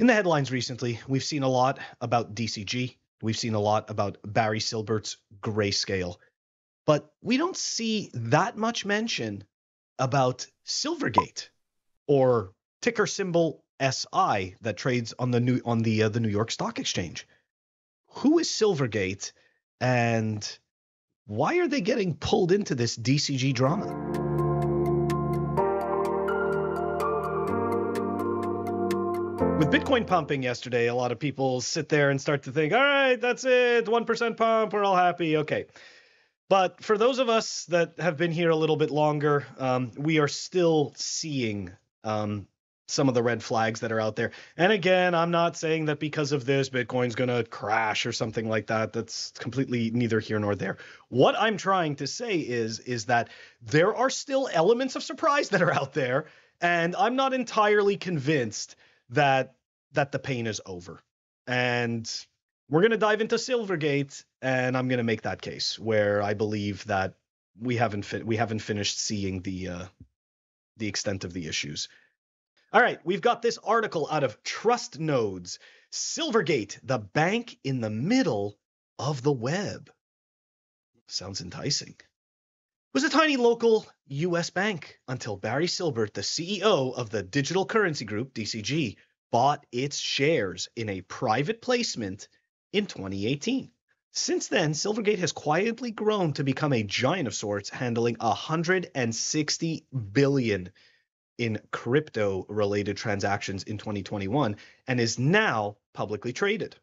In the headlines recently, we've seen a lot about DCG. We've seen a lot about Barry Silbert's grayscale. But we don't see that much mention about Silvergate or ticker symbol SI that trades on the new on the uh, the New York Stock Exchange. Who is Silvergate and why are they getting pulled into this DCG drama? With Bitcoin pumping yesterday, a lot of people sit there and start to think, all right, that's it, 1% pump, we're all happy. Okay. But for those of us that have been here a little bit longer, um, we are still seeing um, some of the red flags that are out there. And again, I'm not saying that because of this, Bitcoin's going to crash or something like that. That's completely neither here nor there. What I'm trying to say is, is that there are still elements of surprise that are out there. And I'm not entirely convinced that that the pain is over. And we're going to dive into Silvergate and I'm going to make that case where I believe that we haven't fi- we haven't finished seeing the uh, the extent of the issues. All right, we've got this article out of Trustnodes. Silvergate, the bank in the middle of the web. Sounds enticing. It was a tiny local US bank until Barry Silbert, the CEO of the Digital Currency Group, DCG, bought its shares in a private placement in 2018. Since then, Silvergate has quietly grown to become a giant of sorts, handling 160 billion in crypto related transactions in 2021 and is now publicly traded.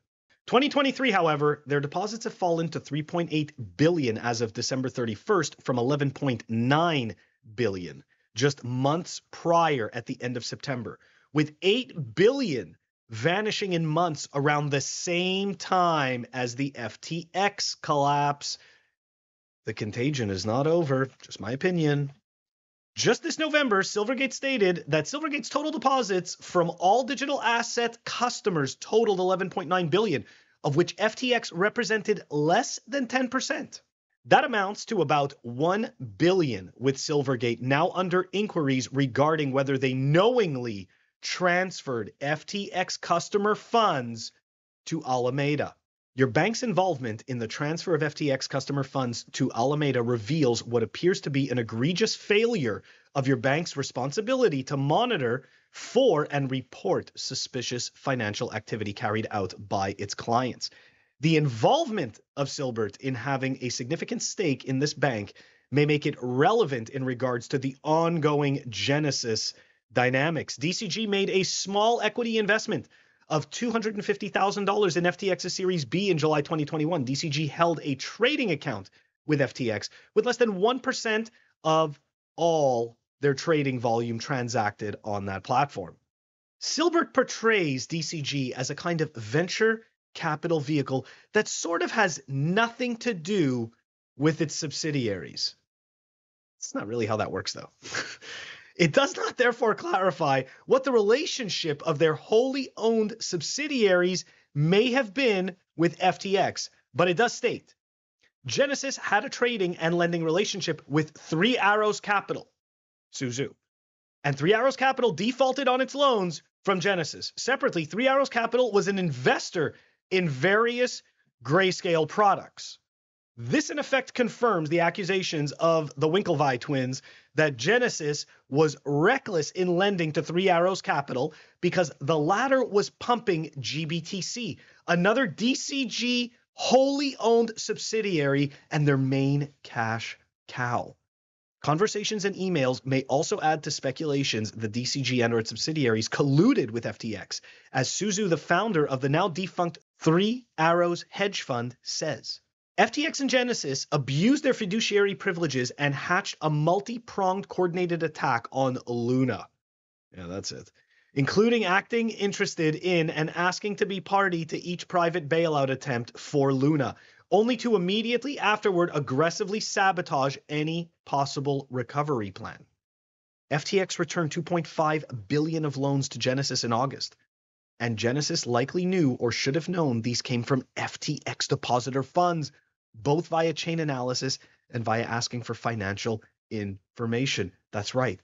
2023, however, their deposits have fallen to 3.8 billion as of December 31st from 11.9 billion just months prior at the end of September, with 8 billion vanishing in months around the same time as the FTX collapse. The contagion is not over, just my opinion. Just this November, Silvergate stated that Silvergate's total deposits from all digital asset customers totaled 11.9 billion, of which FTX represented less than 10%. That amounts to about 1 billion with Silvergate now under inquiries regarding whether they knowingly transferred FTX customer funds to Alameda. Your bank's involvement in the transfer of FTX customer funds to Alameda reveals what appears to be an egregious failure of your bank's responsibility to monitor for and report suspicious financial activity carried out by its clients. The involvement of Silbert in having a significant stake in this bank may make it relevant in regards to the ongoing Genesis dynamics. DCG made a small equity investment of $250,000 in FTX's Series B in July 2021. DCG held a trading account with FTX with less than 1% of all their trading volume transacted on that platform. Silbert portrays DCG as a kind of venture capital vehicle that sort of has nothing to do with its subsidiaries. It's not really how that works, though. It does not therefore clarify what the relationship of their wholly owned subsidiaries may have been with FTX, but it does state Genesis had a trading and lending relationship with Three Arrows Capital, Su Zhu. And Three Arrows Capital defaulted on its loans from Genesis. Separately, Three Arrows Capital was an investor in various grayscale products. This, in effect, confirms the accusations of the Winklevi twins that Genesis was reckless in lending to Three Arrows Capital because the latter was pumping GBTC, another DCG wholly owned subsidiary and their main cash cow. Conversations and emails may also add to speculations the DCG and or its subsidiaries colluded with FTX, as Su Zhu, the founder of the now defunct Three Arrows hedge fund, says. FTX and Genesis abused their fiduciary privileges and hatched a multi pronged coordinated attack on Luna. Yeah, that's it. Including acting interested in and asking to be party to each private bailout attempt for Luna, only to immediately afterward aggressively sabotage any possible recovery plan. FTX returned 2.5 billion of loans to Genesis in August, and Genesis likely knew or should have known these came from FTX depositor funds both via Chainalysis and via asking for financial information. That's right.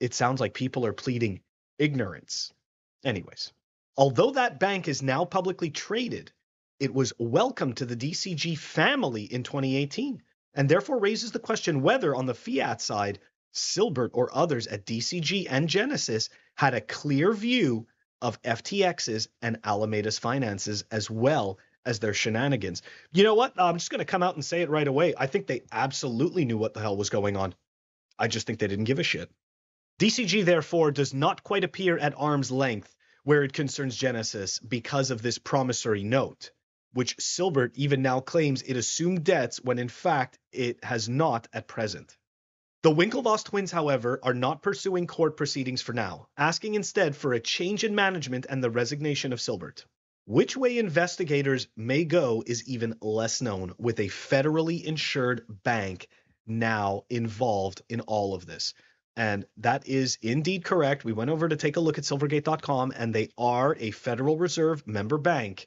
It sounds like people are pleading ignorance. Anyways, Although that bank is now publicly traded, it was welcomed to the DCG family in 2018 and therefore raises the question whether, on the fiat side, Silbert or others at DCG and Genesis had a clear view of FTX's and Alameda's finances as well as their shenanigans. You know what? I'm just going to come out and say it right away. I think they absolutely knew what the hell was going on. I just think they didn't give a shit. DCG, therefore, does not quite appear at arm's length where it concerns Genesis because of this promissory note, which Silbert even now claims it assumed debts when in fact it has not at present. The Winklevoss twins, however, are not pursuing court proceedings for now, asking instead for a change in management and the resignation of Silbert. Which way investigators may go is even less known, with a federally insured bank now involved in all of this. And that is indeed correct. We went over to take a look at silvergate.com, and they are a Federal Reserve member bank.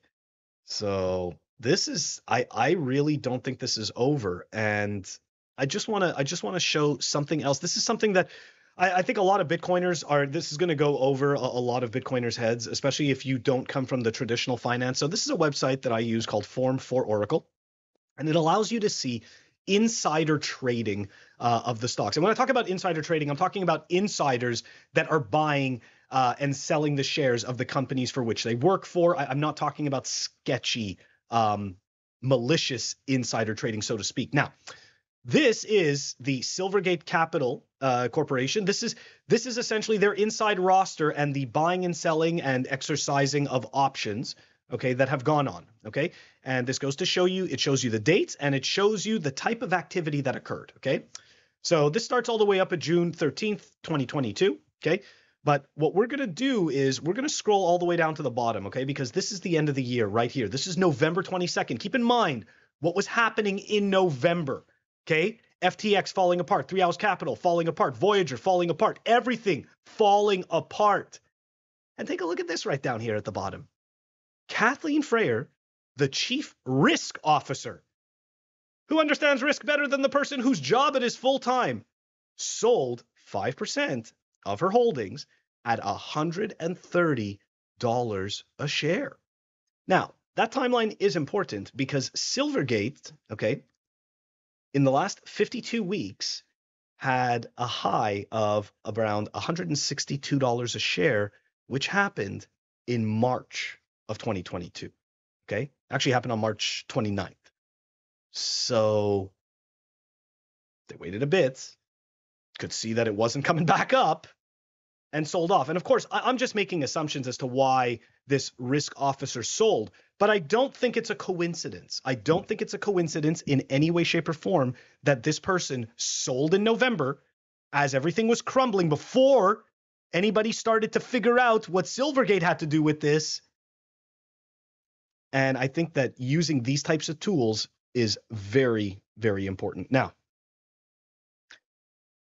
So this is I I really don't think this is over. And I just want to I just want to show something else. This is something that I, I think a lot of Bitcoiners are. This is going to go over a, a, lot of Bitcoiners' heads, especially if you don't come from the traditional finance. So this is a website that I use called Form4Oracle, and it allows you to see insider trading uh, of the stocks. And when I talk about insider trading, I'm talking about insiders that are buying uh, and selling the shares of the companies for which they work for. I, am not talking about sketchy, um, malicious insider trading, so to speak. Now, this is the Silvergate Capital uh, Corporation. This is this is essentially their inside roster and the buying and selling and exercising of options. Okay, that have gone on. Okay, and this goes to show you. It shows you the dates and it shows you the type of activity that occurred. Okay, so this starts all the way up at June 13th, 2022. Okay, but what we're going to do is we're going to scroll all the way down to the bottom, okay? Because this is the end of the year right here. This is November 22nd. Keep in mind what was happening in November. Okay. FTX falling apart, Three Arrows Capital falling apart, Voyager falling apart, everything falling apart. And take a look at this right down here at the bottom. Kathleen Fraher, the chief risk officer, who understands risk better than the person whose job it is full time, sold 5% of her holdings at $130 a share. Now, that timeline is important because Silvergate, okay, in the last 52 weeks had a high of around $162 a share, which happened in March of 2022. Okay. Actually happened on March 29th. So they waited a bit, could see that it wasn't coming back up, and sold off. And of course, I'm just making assumptions as to why this risk officer sold, but I don't think it's a coincidence. I don't think it's a coincidence in any way, shape, or form that this person sold in November as everything was crumbling before anybody started to figure out what Silvergate had to do with this. And I think that using these types of tools is very, very important. Now,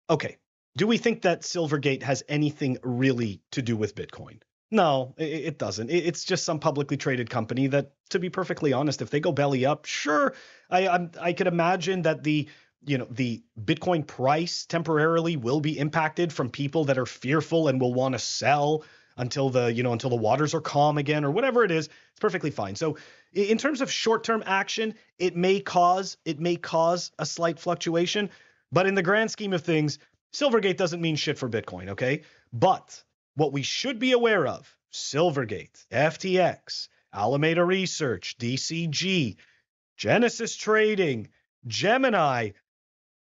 okay, do we think that Silvergate has anything really to do with Bitcoin? No, it, doesn't. it's just some publicly traded company that, to be perfectly honest, if they go belly up, sure, I I'm, I could imagine that the you know the Bitcoin price temporarily will be impacted from people that are fearful and will want to sell until the you know until the waters are calm again or whatever it is. It's perfectly fine. So in terms of short-term action, it may cause it may cause a slight fluctuation, but in the grand scheme of things, Silvergate doesn't mean shit for Bitcoin, okay? But what we should be aware of Silvergate, FTX, Alameda Research, DCG, Genesis Trading, Gemini,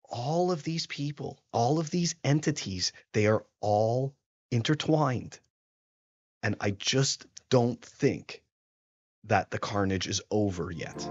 all of these people, all of these entities, they are all intertwined. And I just don't think that the carnage is over yet.